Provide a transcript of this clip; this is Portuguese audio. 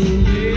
Brasil.